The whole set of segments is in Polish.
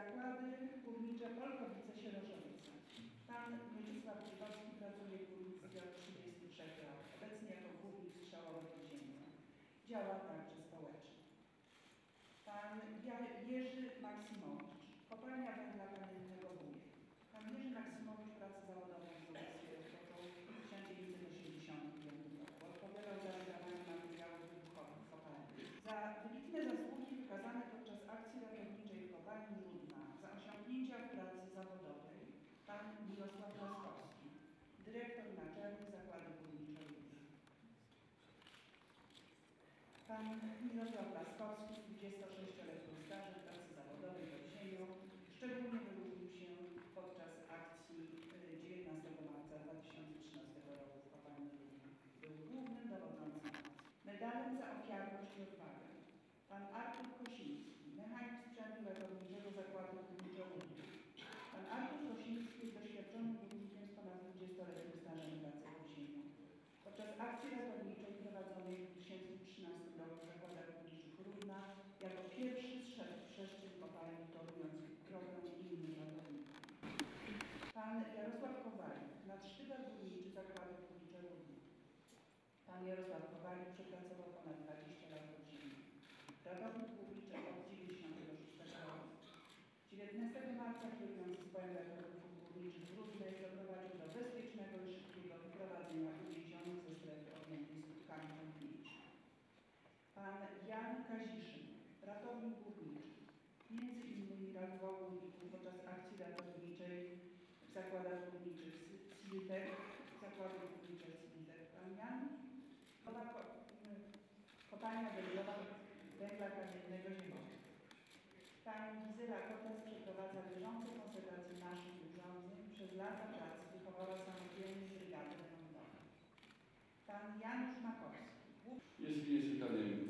Zakłady Górnicze Polkowice Sieroszewice. Pan Mieczysław Grzybowski pracuje w górnictwie od 33 lat, obecnie jako górnik strzałowego ziemia. Działa także społecznie. Pan Jerzy Maksimowicz, kopalnia węgla Pan Mirosław Laskowski z 26-letnim stażem pracy zawodowej pod ziemią szczególnie wyróżnił się podczas akcji y, 19 marca 2013 roku w kopalni Rudna. Był głównym dowodzącym. Medalem za ofiarność i odwagę pan Artur Kosiński, mechanik sprzętu ratowniczego Zakładu Górniczego Rudna. Pan Artur Kosiński jest doświadczonym górnikiem z ponad 20-letnim stażem pracy pod ziemią. Podczas akcji ratowniczej prowadzonej w 2013 roku w zakładach górniczych Rudna jako pierwszy zszedł w przestrzeń kopalni torując drogę innym ratownikom. Pan Jarosław Kowalik, nadsztygar górniczy Zakładu Górniczego Rudna. Pan Jarosław Kowalik przepracował ponad 20 lat w ziemi. Ratownik górniczy od 96 roku. 19 marca kierując zespołem ratowników górniczych w Rudnej doprowadził do bezpiecznego i szybkiego wyprowadzenia uwięzionych ze strefy objętej skutkami konfliktu. Pan Jan Kaziszyn, ratownik górniczy, między innymi ratował podczas akcji ratowniczej w zakładach Siltek, zakładu Jan, nowa ko- kopalnia węglowa węgla kamiennego Zimowy. Pani Gizyla Kotas przeprowadza bieżącą konserwację naszych urządzeń. Przez lata pracy wychowała samodzielnie brygadę remontową. Pan Janusz Makowski, Jest mi miło,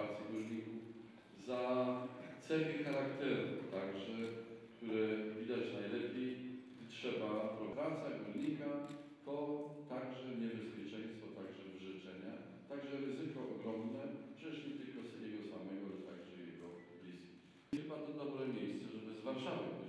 pracy górników, za cechy charakteru, także, które widać najlepiej trzeba praca górnika to także niebezpieczeństwo, także wyrzeczenia, także ryzyko ogromne, przecież nie tylko jego samego, ale także jego bliskich. Chyba to dobre miejsce, żeby z Warszawy